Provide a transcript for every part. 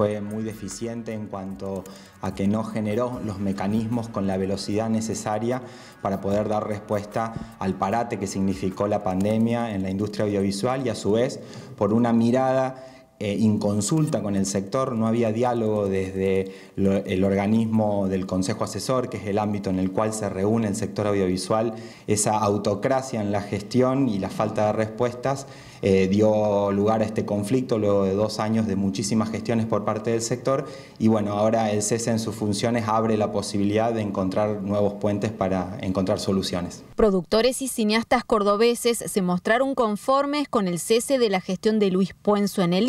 fue muy deficiente en cuanto a que no generó los mecanismos con la velocidad necesaria para poder dar respuesta al parate que significó la pandemia en la industria audiovisual y a su vez por una mirada eh, inconsulta con el sector, no había diálogo desde el organismo del Consejo Asesor, que es el ámbito en el cual se reúne el sector audiovisual, esa autocracia en la gestión y la falta de respuestas eh, dio lugar a este conflicto luego de dos años de muchísimas gestiones por parte del sector. Y bueno, ahora el cese en sus funciones abre la posibilidad de encontrar nuevos puentes para encontrar soluciones. Productores y cineastas cordobeses se mostraron conformes con el cese de la gestión de Luis Puenzo en el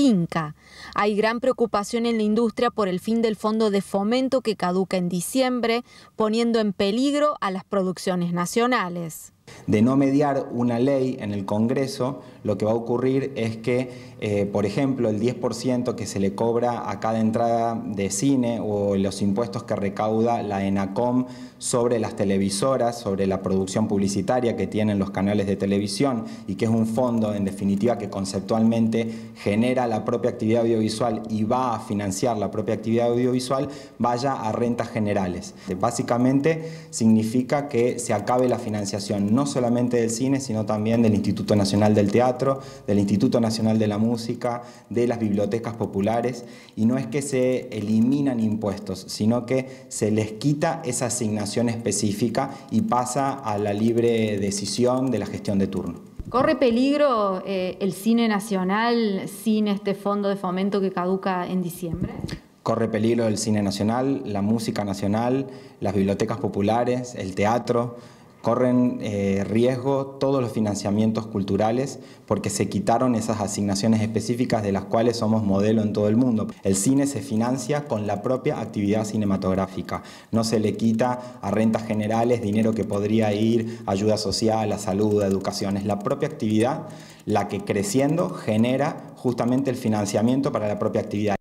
Hay gran preocupación en la industria por el fin del fondo de fomento que caduca en diciembre, poniendo en peligro a las producciones nacionales de no mediar una ley en el Congreso, lo que va a ocurrir es que, eh, por ejemplo, el 10% que se le cobra a cada entrada de cine o los impuestos que recauda la ENACOM sobre las televisoras, sobre la producción publicitaria que tienen los canales de televisión y que es un fondo, en definitiva, que conceptualmente genera la propia actividad audiovisual y va a financiar la propia actividad audiovisual, vaya a rentas generales. Básicamente significa que se acabe la financiación no solamente del cine, sino también del Instituto Nacional del Teatro, del Instituto Nacional de la Música, de las bibliotecas populares, y no es que se eliminan impuestos, sino que se les quita esa asignación específica y pasa a la libre decisión de la gestión de turno. ¿Corre peligro eh, el cine nacional sin este fondo de fomento que caduca en diciembre? Corre peligro el cine nacional, la música nacional, las bibliotecas populares, el teatro, corren eh, riesgo todos los financiamientos culturales porque se quitaron esas asignaciones específicas de las cuales somos modelo en todo el mundo. El cine se financia con la propia actividad cinematográfica, no se le quita a rentas generales dinero que podría ir a ayuda social, a salud, a educación, es la propia actividad la que creciendo genera justamente el financiamiento para la propia actividad.